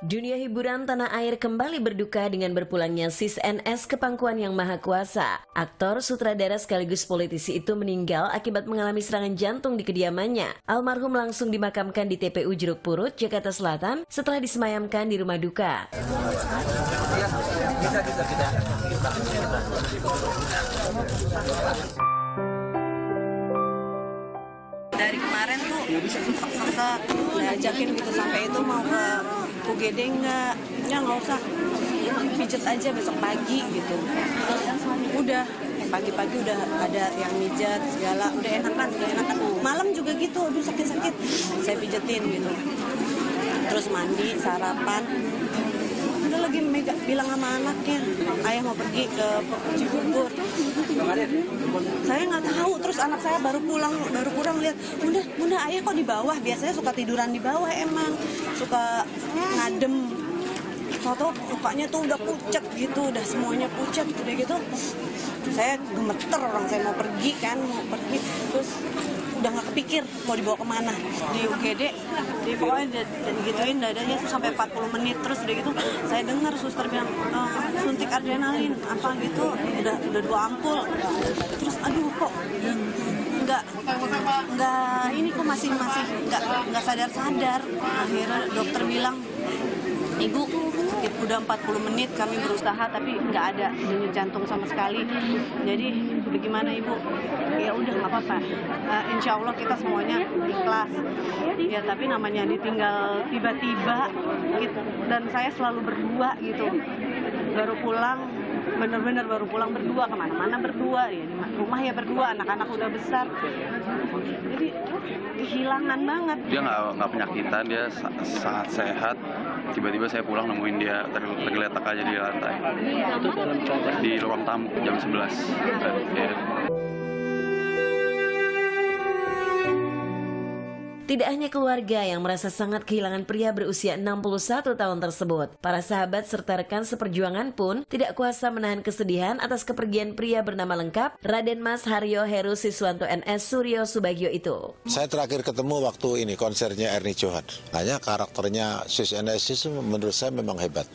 Dunia hiburan tanah air kembali berduka dengan berpulangnya sis NS ke pangkuan yang maha kuasa. Aktor, sutradara sekaligus politisi itu meninggal akibat mengalami serangan jantung di kediamannya. Almarhum langsung dimakamkan di TPU Jeruk Purut, Jakarta Selatan setelah disemayamkan di rumah duka. dari sesek-sesek saya ajakin gitu sampai itu mau ke UGD enggak ya nggak usah. Pijet aja besok pagi gitu. Terus udah pagi-pagi udah ada yang mijat segala. Udah enakan udah enakan. Malam juga gitu aduh sakit-sakit. Saya pijetin gitu. Terus mandi sarapan. Udah lagi mega, bilang sama anaknya ayah mau pergi ke Cibubur saya nggak tahu. Terus anak saya baru pulang baru pulang lihat. Bunda bunda ayah kok di bawah? Biasanya suka tiduran di bawah emang. Suka ngadem. Tahu mukanya tuh udah pucat gitu, udah semuanya pucat udah gitu. Saya gemeter orang saya mau pergi kan, mau pergi. Terus udah nggak kepikir mau dibawa ke mana. Di UGD di pokoknya digituin dadanya tuh sampai 40 menit. Terus udah gitu saya dengar suster bilang e, suntik adrenalin apa gitu udah udah dua ampul. Terus aduh kok nggak nggak ini kok masih masih nggak nggak sadar sadar akhirnya dokter bilang ibu udah 40 menit kami berusaha tapi nggak ada denyut jantung sama sekali. Jadi bagaimana ibu? Ya udah nggak apa-apa. Uh, insya Allah kita semuanya ikhlas. Ya tapi namanya ditinggal tiba-tiba gitu. Dan saya selalu berdua gitu. Baru pulang bener-bener baru pulang berdua ke mana-mana berdua. Ya rumah ya berdua anak-anak udah besar. Jadi kehilangan banget. Dia nggak nggak penyakitan dia sa sangat sehat tiba-tiba saya pulang nemuin dia tergeletak aja di lantai. Di ruang tamu jam 11 ya. Tidak hanya keluarga yang merasa sangat kehilangan pria berusia 61 tahun tersebut, para sahabat serta rekan seperjuangan pun tidak kuasa menahan kesedihan atas kepergian pria bernama lengkap Raden Mas Haryo Heru Siswanto NS Suryo Subagio itu. Saya terakhir ketemu waktu ini konsernya Ernie Johan. Hanya karakternya Sis NS itu menurut saya memang hebat.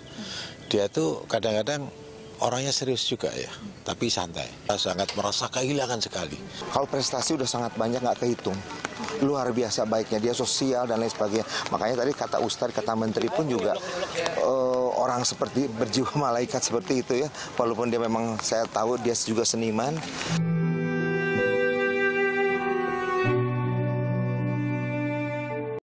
Dia tuh kadang-kadang orangnya serius juga ya, tapi santai. Sangat merasa kehilangan sekali. Kalau prestasi udah sangat banyak nggak kehitung. Luar biasa baiknya dia sosial dan lain sebagainya. Makanya tadi kata Ustadz, kata Menteri pun juga uh, orang seperti berjiwa malaikat seperti itu ya. Walaupun dia memang saya tahu dia juga seniman.